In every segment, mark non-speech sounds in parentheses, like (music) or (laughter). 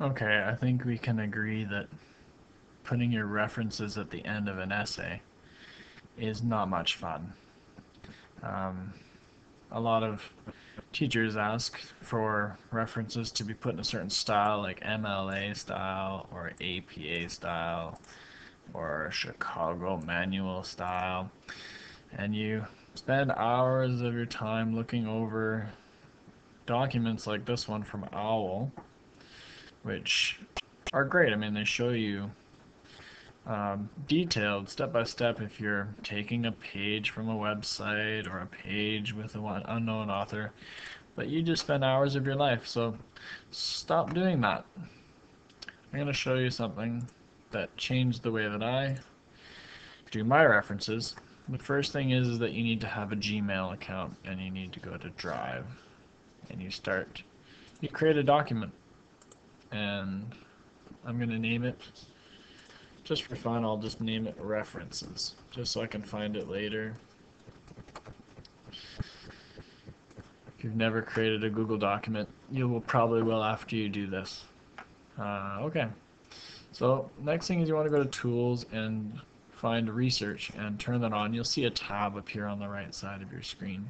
Okay, I think we can agree that putting your references at the end of an essay is not much fun. Um, a lot of teachers ask for references to be put in a certain style, like MLA style or APA style or Chicago manual style. And you spend hours of your time looking over documents like this one from OWL, which are great. I mean, they show you um, detailed step by step if you're taking a page from a website or a page with an unknown author, but you just spend hours of your life. So stop doing that. I'm going to show you something that changed the way that I do my references. The first thing is, is that you need to have a Gmail account and you need to go to Drive and you start, you create a document and I'm going to name it just for fun, I'll just name it references, just so I can find it later. If you've never created a Google document, you will probably will after you do this. Uh, okay, so next thing is you want to go to Tools and find Research and turn that on. You'll see a tab appear on the right side of your screen.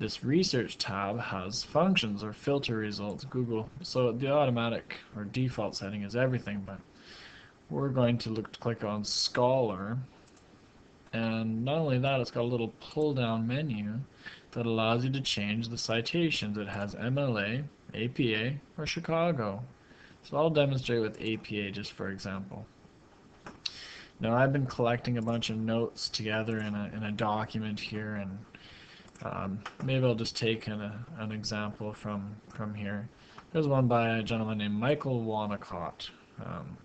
This Research tab has functions or filter results, Google. So the automatic or default setting is everything, but we're going to look to click on Scholar. And not only that it's got a little pull down menu that allows you to change the citations. It has MLA APA or Chicago. So I'll demonstrate with APA just for example. Now I've been collecting a bunch of notes together in a, in a document here and um, maybe I'll just take an, a, an example from from here there's one by a gentleman named Michael Wonacott um,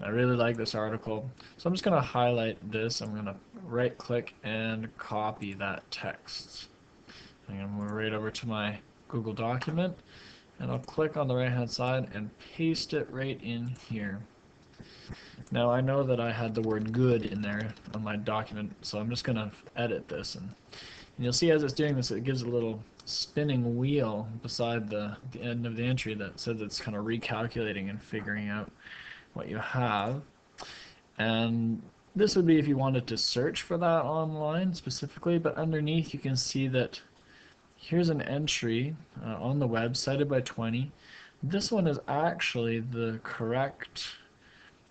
I really like this article. So I'm just going to highlight this. I'm going to right click and copy that text. I'm going to move right over to my Google document and I'll click on the right hand side and paste it right in here. Now I know that I had the word good in there on my document so I'm just going to edit this and, and you'll see as it's doing this it gives a little spinning wheel beside the, the end of the entry that says it's kind of recalculating and figuring out what you have. And this would be if you wanted to search for that online specifically, but underneath you can see that here's an entry uh, on the web cited by 20. This one is actually the correct,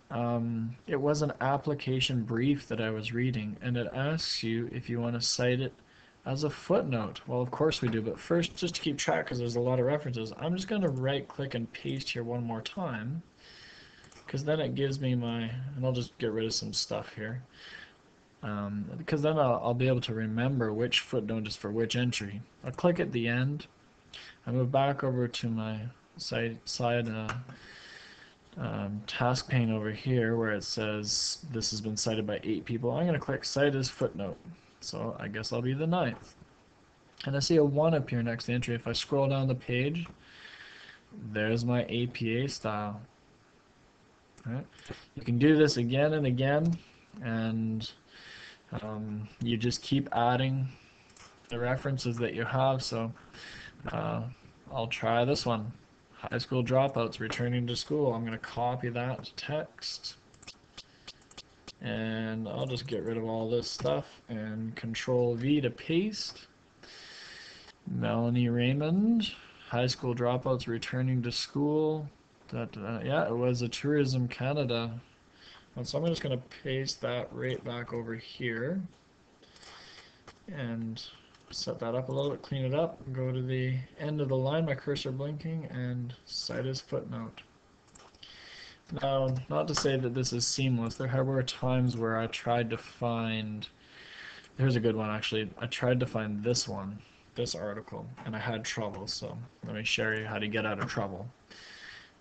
um, it was an application brief that I was reading, and it asks you if you want to cite it as a footnote. Well, of course we do, but first, just to keep track, because there's a lot of references, I'm just going to right click and paste here one more time because then it gives me my, and I'll just get rid of some stuff here, um, because then I'll, I'll, be able to remember which footnote is for which entry. I'll click at the end, I move back over to my side, side uh, um, task pane over here where it says this has been cited by eight people. I'm going to click cite as footnote, so I guess I'll be the ninth. And I see a 1 appear next to entry. If I scroll down the page, there's my APA style. You can do this again and again, and um, you just keep adding the references that you have. So uh, I'll try this one. High school dropouts returning to school. I'm going to copy that text. And I'll just get rid of all this stuff and control V to paste. Melanie Raymond, high school dropouts returning to school. That, uh, yeah, it was a Tourism Canada. And so I'm just going to paste that right back over here and set that up a little bit, clean it up, go to the end of the line, my cursor blinking, and cite as footnote. Now, not to say that this is seamless, there were times where I tried to find, here's a good one actually, I tried to find this one, this article, and I had trouble, so let me show you how to get out of trouble.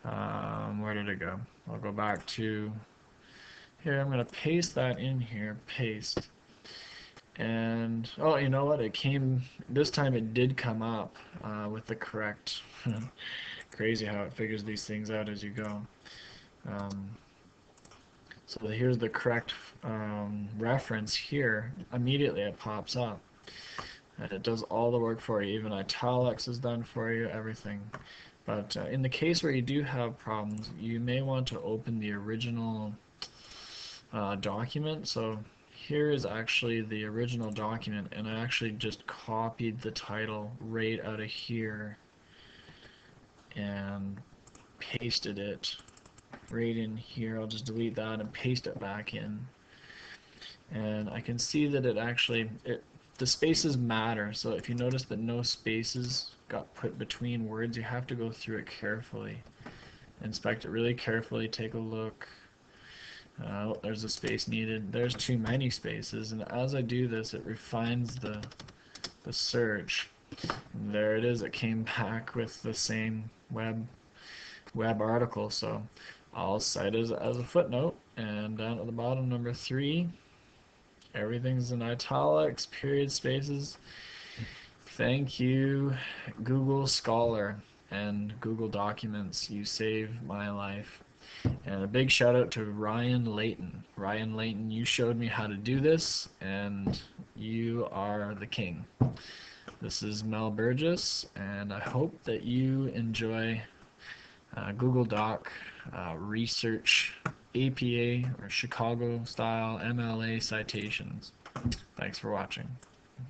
Um, where did it go? I'll go back to here. I'm going to paste that in here. Paste. And, oh, you know what? It came, this time it did come up uh, with the correct, (laughs) crazy how it figures these things out as you go. Um, so here's the correct um, reference here. Immediately it pops up. And it does all the work for you. Even italics is done for you, everything. But uh, in the case where you do have problems, you may want to open the original uh, document. So here is actually the original document, and I actually just copied the title right out of here and pasted it right in here. I'll just delete that and paste it back in. And I can see that it actually, it, the spaces matter. So if you notice that no spaces got put between words, you have to go through it carefully. Inspect it really carefully, take a look. Uh, there's a space needed. There's too many spaces, and as I do this, it refines the the search. And there it is. It came back with the same web web article. So I'll cite it as, a footnote. And down at the bottom, number three, everything's in italics, period spaces. Thank you, Google Scholar and Google Documents. You saved my life. And a big shout out to Ryan Layton. Ryan Layton, you showed me how to do this, and you are the king. This is Mel Burgess, and I hope that you enjoy uh, Google Doc uh, research APA or Chicago style MLA citations. Thanks for watching.